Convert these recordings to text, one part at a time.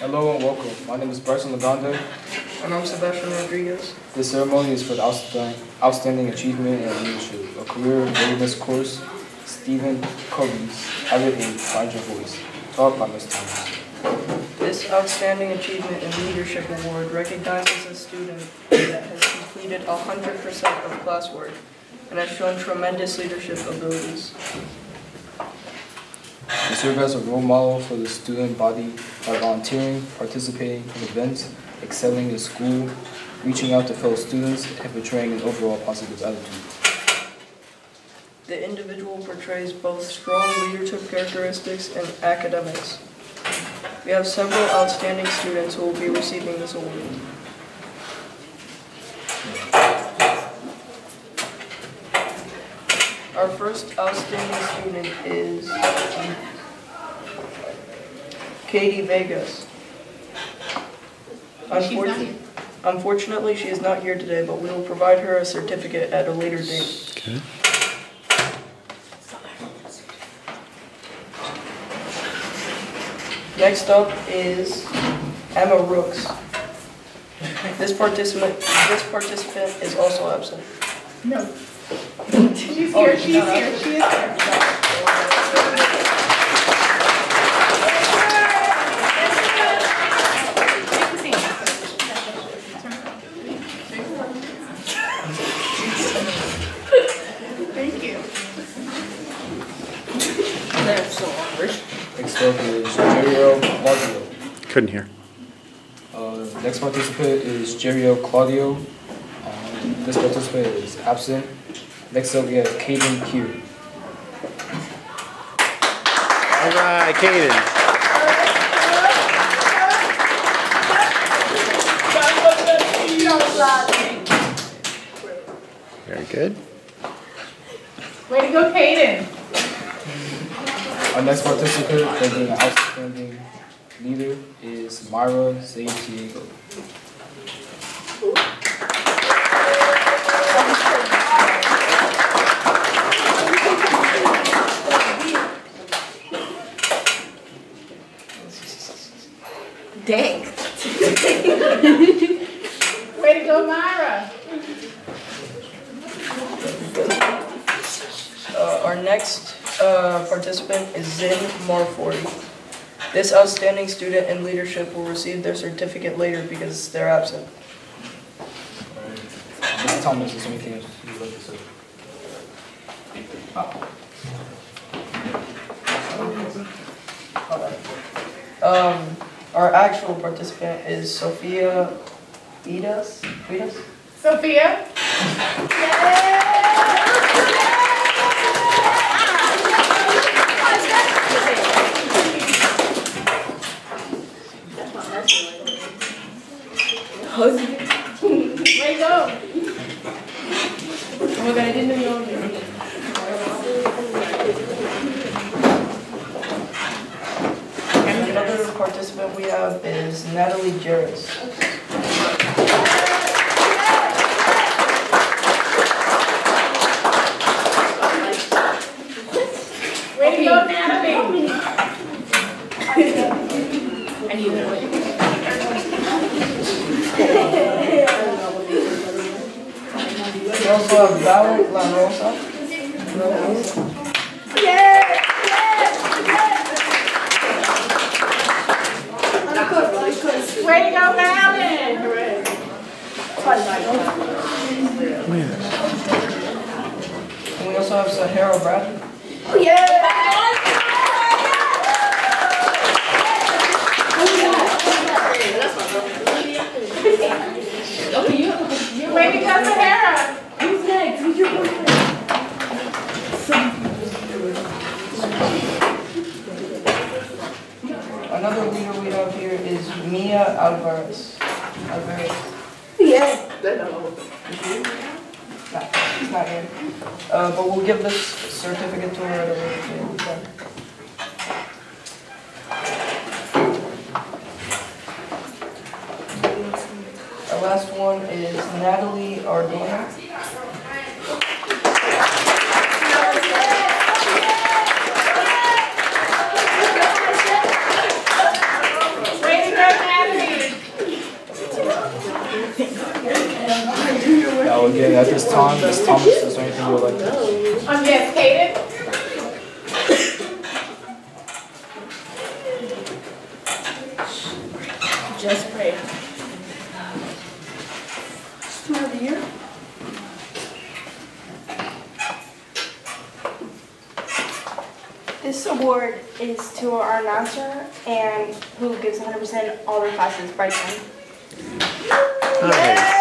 Hello and welcome. My name is Bryson Lagonda. And I'm Sebastian Rodriguez. This ceremony is for the outstanding, outstanding achievement and leadership, a career readiness course. Stephen Covey's In, Find Your Voice, taught by Ms. Thomas. This Outstanding Achievement and Leadership Award recognizes a student that has completed 100% of classwork and has shown tremendous leadership abilities. Serve as a role model for the student body by volunteering, participating in events, excelling in school, reaching out to fellow students, and portraying an overall positive attitude. The individual portrays both strong leadership characteristics and academics. We have several outstanding students who will be receiving this award. Our first outstanding student is Katie Vegas. Unfortunately, unfortunately, she is not here today, but we will provide her a certificate at a later date. Okay. Next up is Emma Rooks. This participant, this participant is also absent. No. She's here, she's here, she is here. Thank you. That's so awkward. Next up is Jerio Claudio. Couldn't hear. Uh, next participant is Jerio Claudio. Um, this participant is absent. Next up, we have Caden Q. All right, Kaden. Very good. Way to go, Kaden. Our next participant for being an outstanding leader is Myra Santiago. Dang. Way to go, Myra. Uh, our next uh, participant is Zin Marforty. This outstanding student in leadership will receive their certificate later because they're absent. Ms. Thomas, is anything else you'd like to say? Um, our actual participant is Sophia Vidas. Vidas? Sophia. Way to go. My god, I didn't know you were here. Another participant we have is Natalie Jarris. Way to go, Natalie. I need it. We also have Val La Rosa. Way to go, we also have Sahara Bradley. Oh, yeah! Way to go, Sahara. Another leader we have here is Alvarez. Alvarez. No, she's not here. Uh, but we'll give this certificate to her at a later okay? Last one is Natalie Ardona. Way to go, So again, at this time, Ms. Thomas, is there anything you would like to Um, yes, Kaden? Just pray. Student of the year? This award is to our announcer and who gives 100% all their classes, Bryson. Nice.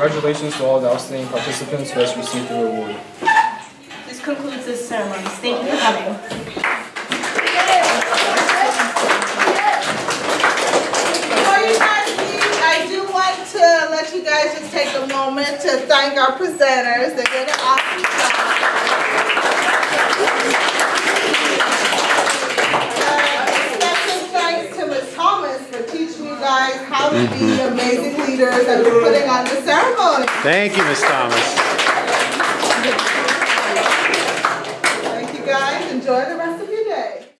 Congratulations to all the outstanding participants who has received the award. This concludes this ceremony. Thank you for coming. Before you guys leave, I do want to let you guys just take a moment to thank our presenters. They did an awesome job. how to be mm-hmm. amazing leaders putting on the ceremony. Thank you, Ms. Thomas.